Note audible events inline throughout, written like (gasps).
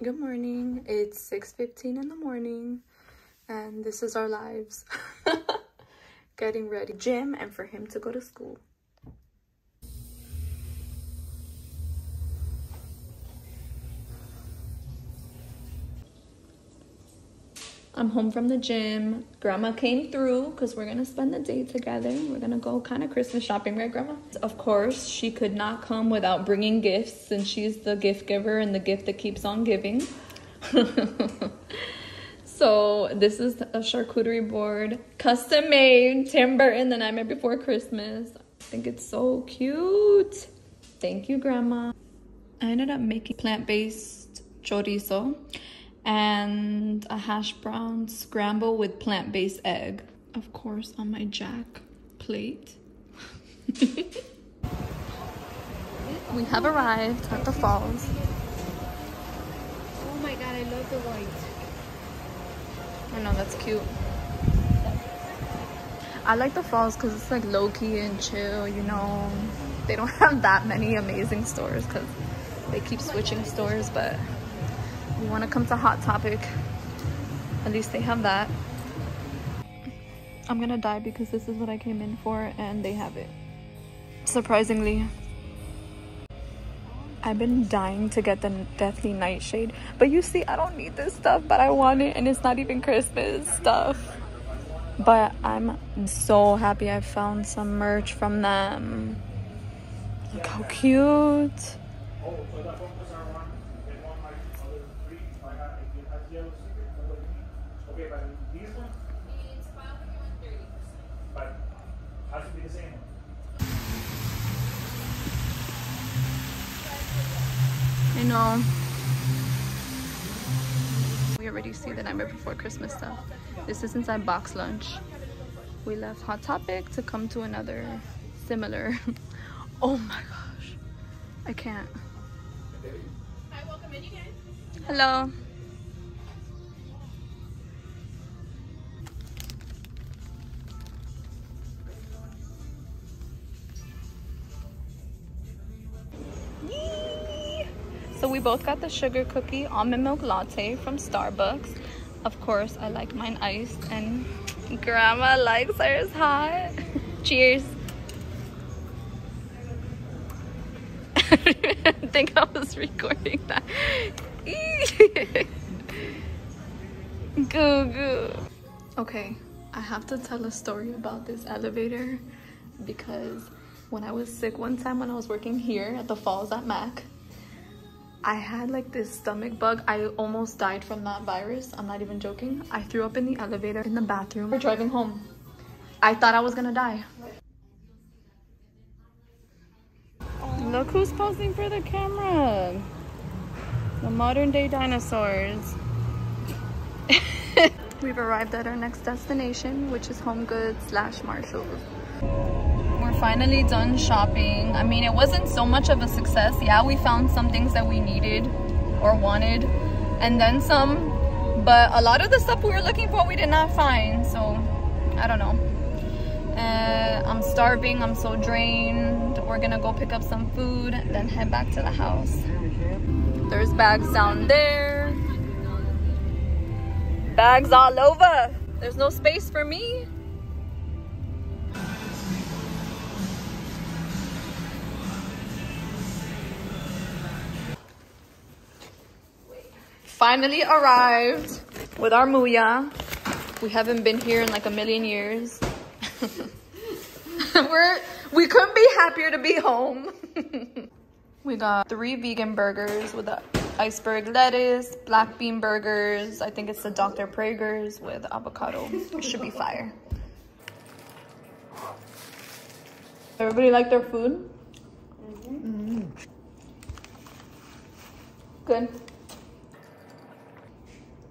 Good morning. It's 6.15 in the morning and this is our lives. (laughs) Getting ready. Gym and for him to go to school. I'm home from the gym. Grandma came through because we're gonna spend the day together. We're gonna go kind of Christmas shopping, right, Grandma? Of course, she could not come without bringing gifts since she's the gift giver and the gift that keeps on giving. (laughs) so this is a charcuterie board, custom made, Tim Burton, the Nightmare Before Christmas. I think it's so cute. Thank you, Grandma. I ended up making plant-based chorizo and a hash brown scramble with plant-based egg. Of course, on my jack plate. (laughs) we have arrived at the falls. Oh my god, I love the white. I know, that's cute. I like the falls because it's like low-key and chill, you know. They don't (laughs) have that many amazing stores because they keep switching stores, but you want to come to Hot Topic, at least they have that. I'm gonna die because this is what I came in for and they have it. Surprisingly. I've been dying to get the Deadly Nightshade. But you see, I don't need this stuff, but I want it and it's not even Christmas stuff. But I'm so happy I found some merch from them. Look how cute. I know. We already see the Nightmare Before Christmas stuff. This is inside Box Lunch. We left Hot Topic to come to another similar. (laughs) oh my gosh. I can't. Hi, welcome in again. Hello. We both got the sugar cookie almond milk latte from Starbucks. Of course, I like mine iced and grandma likes hers hot. (laughs) Cheers. I (laughs) didn't think I was recording that. (laughs) goo goo. Okay, I have to tell a story about this elevator because when I was sick one time when I was working here at the falls at Mac, I had like this stomach bug. I almost died from that virus. I'm not even joking. I threw up in the elevator in the bathroom. We're driving home. I thought I was gonna die. Look who's posing for the camera. The modern day dinosaurs. (laughs) We've arrived at our next destination, which is Home Goods slash Marshalls. Finally done shopping. I mean, it wasn't so much of a success. Yeah, we found some things that we needed or wanted and then some. But a lot of the stuff we were looking for, we did not find. So, I don't know. Uh, I'm starving. I'm so drained. We're gonna go pick up some food, then head back to the house. There's bags down there. Bags all over. There's no space for me. Finally arrived with our Muya. We haven't been here in like a million years. (laughs) We're, we couldn't be happier to be home. (laughs) we got three vegan burgers with the iceberg lettuce, black bean burgers. I think it's the Dr. Praeger's with avocado. It should be fire. Everybody like their food? Mm -hmm. Good.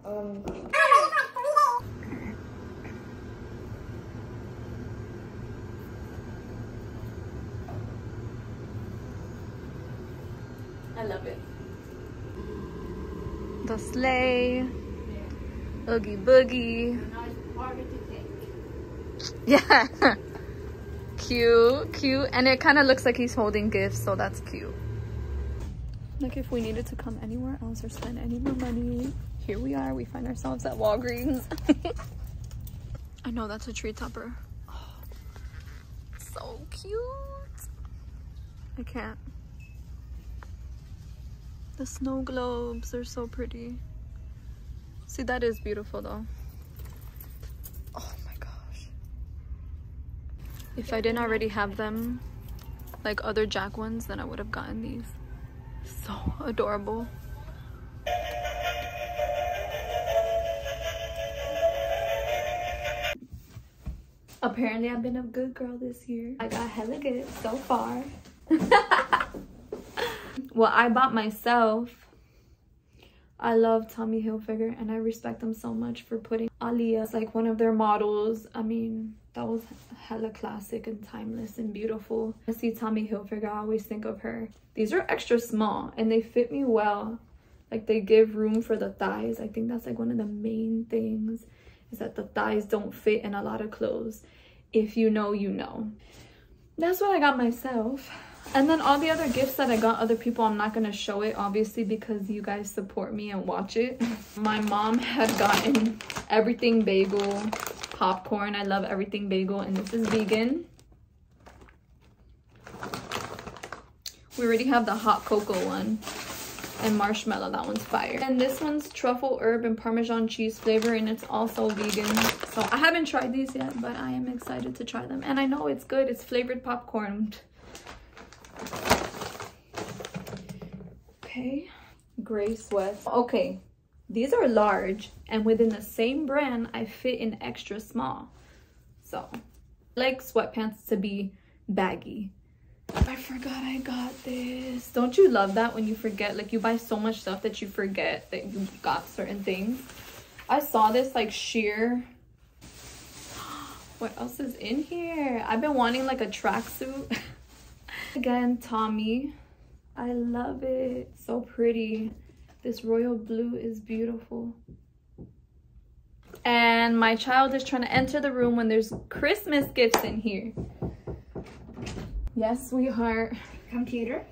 Um. I love it. The sleigh, Oogie Boogie. Yeah. (laughs) cute, cute. And it kind of looks like he's holding gifts, so that's cute. Like if we needed to come anywhere else or spend any more money, here we are. We find ourselves at Walgreens. (laughs) I know that's a tree topper. Oh, so cute. I can't. The snow globes are so pretty. See, that is beautiful though. Oh my gosh. If I didn't already have them, like other Jack ones, then I would have gotten these. So adorable. Apparently I've been a good girl this year. I got hella good so far. (laughs) what I bought myself I love Tommy Hilfiger and I respect them so much for putting Aaliyah as like one of their models. I mean, that was hella classic and timeless and beautiful. I see Tommy Hilfiger, I always think of her. These are extra small and they fit me well. Like they give room for the thighs. I think that's like one of the main things is that the thighs don't fit in a lot of clothes. If you know, you know. That's what I got myself. And then all the other gifts that I got other people, I'm not going to show it obviously because you guys support me and watch it. (laughs) My mom had gotten everything bagel, popcorn. I love everything bagel and this is vegan. We already have the hot cocoa one and marshmallow. That one's fire. And this one's truffle herb and parmesan cheese flavor and it's also vegan. So i haven't tried these yet but i am excited to try them. And i know it's good. It's flavored popcorn. Okay. Gray sweats okay. These are large and within the same brand i fit in extra small. So like sweatpants to be baggy i forgot i got this don't you love that when you forget like you buy so much stuff that you forget that you got certain things i saw this like sheer (gasps) what else is in here i've been wanting like a tracksuit (laughs) again tommy I love it. So pretty. This royal blue is beautiful. And my child is trying to enter the room when there's Christmas gifts in here. Yes, sweetheart. Computer.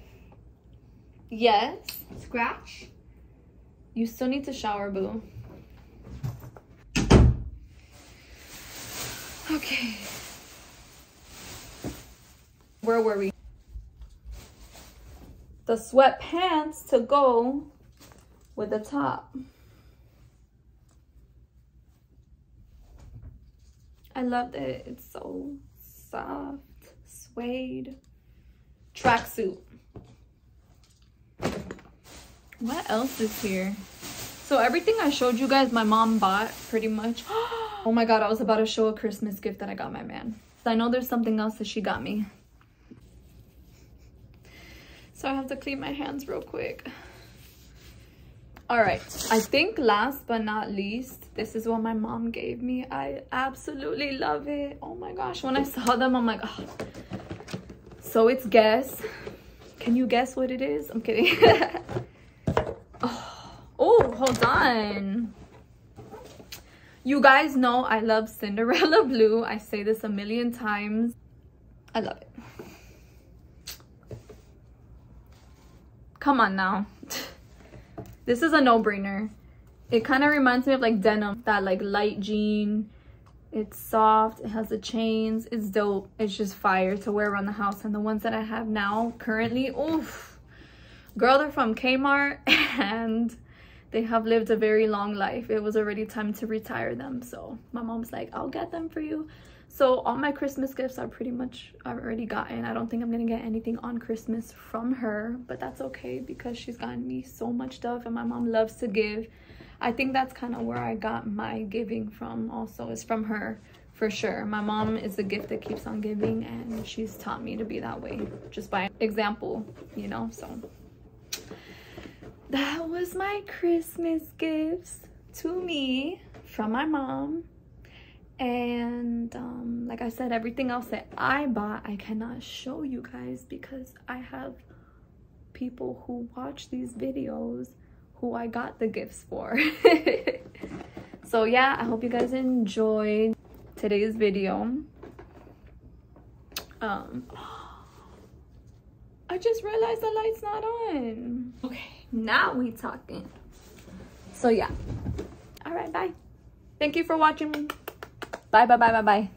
Yes. Scratch. You still need to shower, boo. Okay. Where were we? the sweatpants to go with the top. I love it. It's so soft, suede. Tracksuit. What else is here? So everything I showed you guys, my mom bought pretty much. (gasps) oh my God, I was about to show a Christmas gift that I got my man. I know there's something else that she got me. So I have to clean my hands real quick. All right, I think last but not least, this is what my mom gave me. I absolutely love it. Oh my gosh, when I saw them, I'm like, oh. So it's Guess. Can you guess what it is? I'm kidding. (laughs) oh, oh, hold on. You guys know I love Cinderella (laughs) Blue. I say this a million times. I love it. Come on now. (laughs) this is a no-brainer. It kind of reminds me of like denim, that like light jean. It's soft, it has the chains, it's dope. It's just fire to wear around the house. And the ones that I have now currently, oof. Girl, they're from Kmart (laughs) and they have lived a very long life. It was already time to retire them. So my mom's like, I'll get them for you. So all my Christmas gifts are pretty much I've already gotten. I don't think I'm gonna get anything on Christmas from her, but that's okay because she's gotten me so much stuff and my mom loves to give. I think that's kind of where I got my giving from also is from her for sure. My mom is the gift that keeps on giving and she's taught me to be that way just by example, you know, so. That was my Christmas gifts to me from my mom and um, like I said, everything else that I bought, I cannot show you guys because I have people who watch these videos who I got the gifts for. (laughs) so yeah, I hope you guys enjoyed today's video. Um, (gasps) I just realized the light's not on. Okay, now we talking. So yeah. All right, bye. Thank you for watching. Bye, bye, bye, bye, bye.